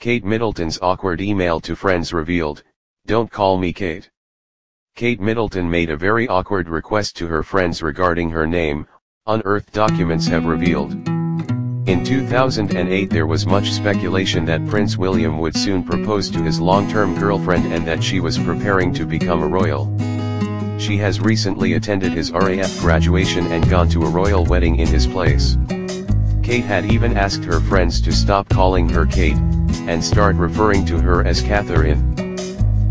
Kate Middleton's awkward email to friends revealed, don't call me Kate. Kate Middleton made a very awkward request to her friends regarding her name, unearthed documents have revealed. In 2008 there was much speculation that Prince William would soon propose to his long-term girlfriend and that she was preparing to become a royal. She has recently attended his RAF graduation and gone to a royal wedding in his place. Kate had even asked her friends to stop calling her Kate, and start referring to her as Catherine.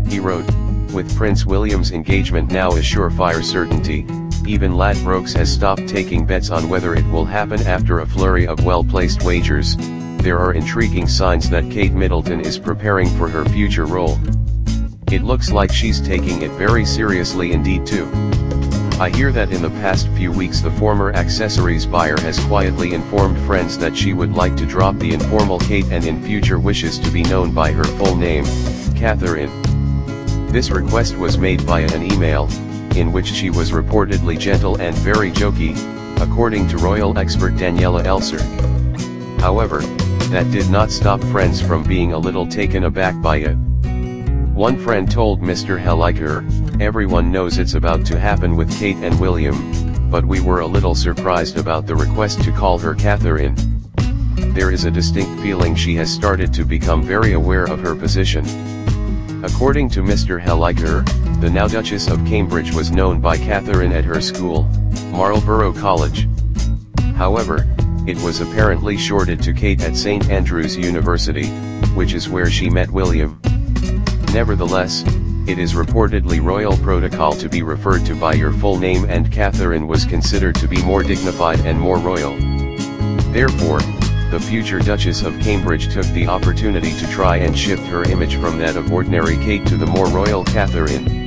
He wrote, with Prince William's engagement now a surefire certainty, even Ladbrokes has stopped taking bets on whether it will happen after a flurry of well-placed wagers, there are intriguing signs that Kate Middleton is preparing for her future role. It looks like she's taking it very seriously indeed too. I hear that in the past few weeks the former accessories buyer has quietly informed friends that she would like to drop the informal Kate and in future wishes to be known by her full name, Catherine. This request was made via an email, in which she was reportedly gentle and very jokey, according to royal expert Daniela Elser. However, that did not stop friends from being a little taken aback by it. One friend told Mr. Helliker, everyone knows it's about to happen with Kate and William, but we were a little surprised about the request to call her Catherine. There is a distinct feeling she has started to become very aware of her position. According to Mr. Helliker, the now Duchess of Cambridge was known by Catherine at her school, Marlborough College. However, it was apparently shorted to Kate at St. Andrews University, which is where she met William. Nevertheless, it is reportedly royal protocol to be referred to by your full name and Catherine was considered to be more dignified and more royal. Therefore, the future Duchess of Cambridge took the opportunity to try and shift her image from that of ordinary Kate to the more royal Catherine.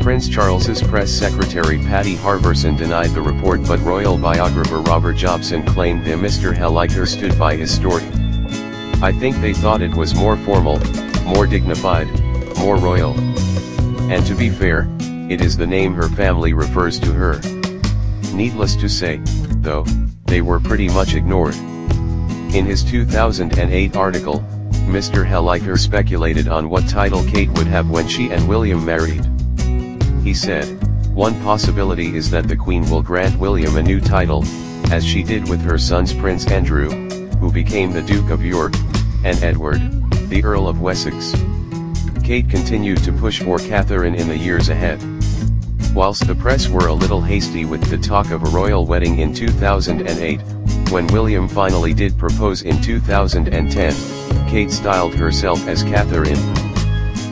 Prince Charles's press secretary Paddy Harverson denied the report but royal biographer Robert Jobson claimed that Mr. Helliker stood by his story. I think they thought it was more formal, more dignified, more royal. And to be fair, it is the name her family refers to her. Needless to say, though, they were pretty much ignored. In his 2008 article, Mr. Helliker speculated on what title Kate would have when she and William married. He said, one possibility is that the Queen will grant William a new title, as she did with her sons Prince Andrew, who became the Duke of York, and Edward, the Earl of Wessex. Kate continued to push for Catherine in the years ahead. Whilst the press were a little hasty with the talk of a royal wedding in 2008, when William finally did propose in 2010, Kate styled herself as Catherine.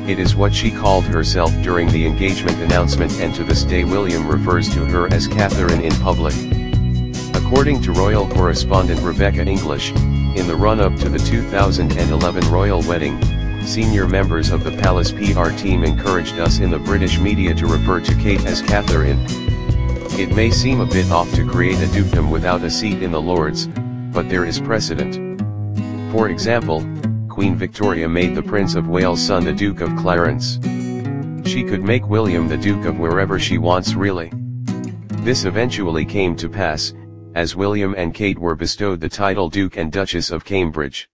It is what she called herself during the engagement announcement and to this day William refers to her as Catherine in public. According to royal correspondent Rebecca English, in the run-up to the 2011 royal wedding, senior members of the Palace PR team encouraged us in the British media to refer to Kate as Catherine. It may seem a bit off to create a dukedom without a seat in the Lords, but there is precedent. For example, Queen Victoria made the Prince of Wales' son the Duke of Clarence. She could make William the Duke of wherever she wants really. This eventually came to pass, as William and Kate were bestowed the title Duke and Duchess of Cambridge.